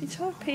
It's okay.